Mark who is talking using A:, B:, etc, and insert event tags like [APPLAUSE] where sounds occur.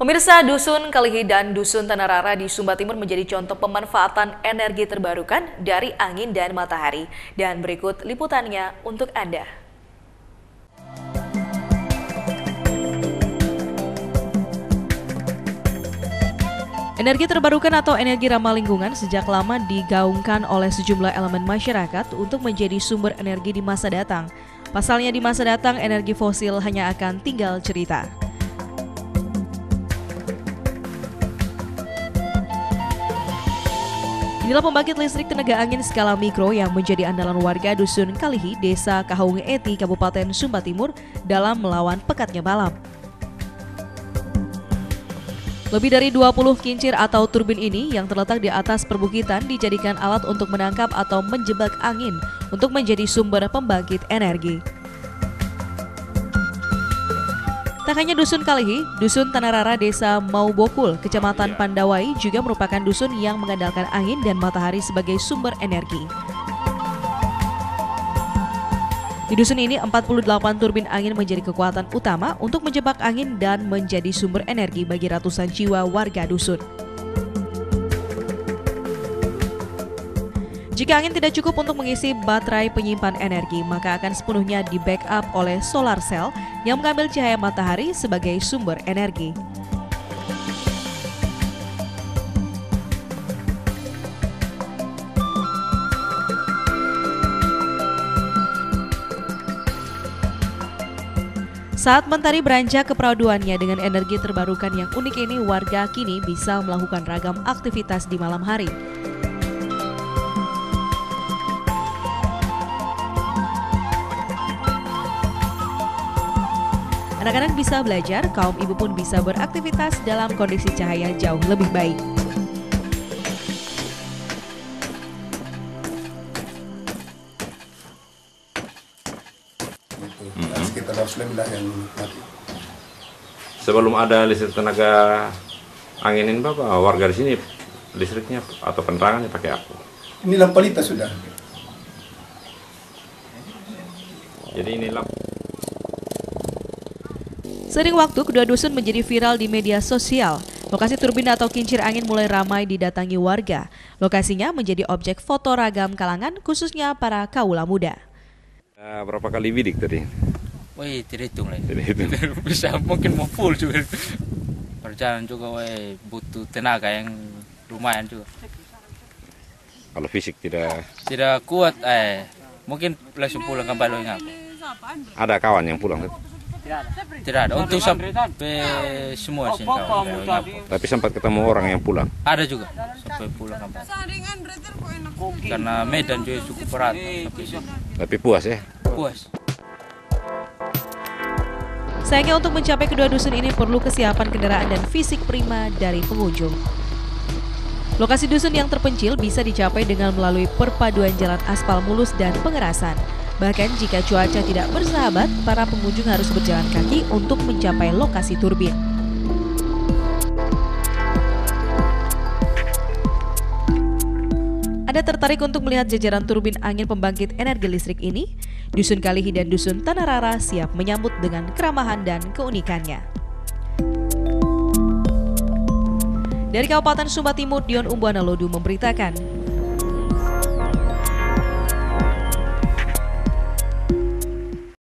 A: Pemirsa Dusun Kalihi dan Dusun Tanarara di Sumba Timur menjadi contoh pemanfaatan energi terbarukan dari angin dan matahari. Dan berikut liputannya untuk Anda. Energi terbarukan atau energi ramah lingkungan sejak lama digaungkan oleh sejumlah elemen masyarakat untuk menjadi sumber energi di masa datang. Pasalnya di masa datang energi fosil hanya akan tinggal cerita. Inilah pembangkit listrik tenaga angin skala mikro yang menjadi andalan warga Dusun Kalihi, Desa Kahung Eti, Kabupaten Sumba Timur dalam melawan pekatnya malam. Lebih dari 20 kincir atau turbin ini yang terletak di atas perbukitan dijadikan alat untuk menangkap atau menjebak angin untuk menjadi sumber pembangkit energi. Tak hanya Dusun Kalihi, Dusun Tanarara Desa Maubokul, Kecamatan Pandawai juga merupakan dusun yang mengandalkan angin dan matahari sebagai sumber energi. Di dusun ini, 48 turbin angin menjadi kekuatan utama untuk menjebak angin dan menjadi sumber energi bagi ratusan jiwa warga dusun. Jika angin tidak cukup untuk mengisi baterai penyimpan energi, maka akan sepenuhnya di backup oleh solar cell yang mengambil cahaya matahari sebagai sumber energi. Saat mentari beranjak ke peraduannya dengan energi terbarukan yang unik ini, warga kini bisa melakukan ragam aktivitas di malam hari. Anak-anak bisa belajar, kaum ibu pun bisa beraktivitas dalam kondisi cahaya jauh lebih baik.
B: Hmm. Sekitar 200 lah yang mati.
C: Sebelum ada listrik tenaga angin ini Bapak, warga di sini listriknya atau penerangannya pakai apa?
B: Ini lampu lita sudah.
C: Jadi ini lampu
A: Sering waktu, kedua dusun menjadi viral di media sosial. Lokasi turbin atau kincir angin mulai ramai didatangi warga. Lokasinya menjadi objek foto ragam kalangan, khususnya para kaula muda.
C: Uh, berapa kali bidik tadi?
D: Wih, tidak hitung lah.
C: Tidak hitung. [LAUGHS]
D: Bisa mungkin mau full juga. Perjalanan juga, wih, butuh tenaga yang lumayan juga.
C: Kalau fisik tidak...
D: Tidak kuat, eh, mungkin langsung pulang kembali ingat.
C: Ada kawan yang pulang?
D: Tidak ada. Untuk sampai semua sih kawan.
C: Tapi sempat ketemu orang yang pulang?
D: Ada juga sampai pulang. Karena Medan juga cukup berat. Tapi,
C: Tapi puas ya?
D: puas.
A: Sayangnya untuk mencapai kedua dusun ini perlu kesiapan kendaraan dan fisik prima dari pengunjung. Lokasi dusun yang terpencil bisa dicapai dengan melalui perpaduan jalan aspal mulus dan pengerasan. Bahkan jika cuaca tidak bersahabat, para pengunjung harus berjalan kaki untuk mencapai lokasi turbin. Anda tertarik untuk melihat jajaran turbin angin pembangkit energi listrik ini? Dusun Kalihi dan Dusun Tanarara siap menyambut dengan keramahan dan keunikannya. Dari Kabupaten Sumba Timur, Dion Umbuana Lodu memberitakan.